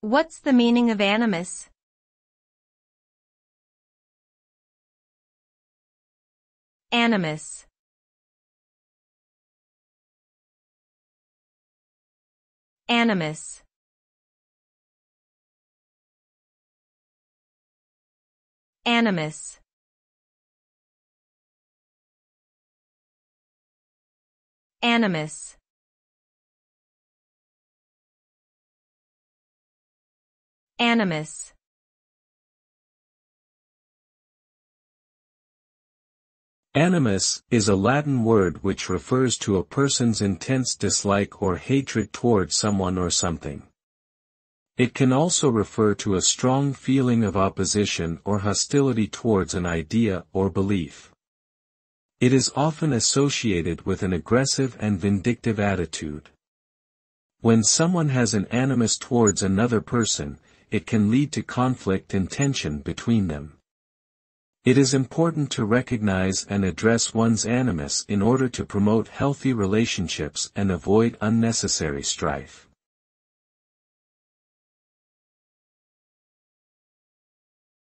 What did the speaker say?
What's the meaning of animus? Animus. Animus. Animus. Animus. Animus. Animus is a Latin word which refers to a person's intense dislike or hatred toward someone or something. It can also refer to a strong feeling of opposition or hostility towards an idea or belief. It is often associated with an aggressive and vindictive attitude. When someone has an animus towards another person, it can lead to conflict and tension between them. It is important to recognize and address one's animus in order to promote healthy relationships and avoid unnecessary strife.